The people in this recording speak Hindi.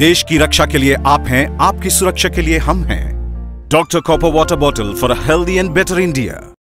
देश की रक्षा के लिए आप हैं, आपकी सुरक्षा के लिए हम हैं। Doctor copper water bottle for a healthy and better India